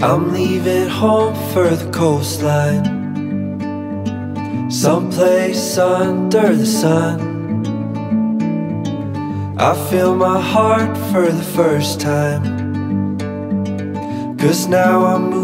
I'm leaving home for the coastline. Someplace under the sun. I feel my heart for the first time. Cause now I'm moving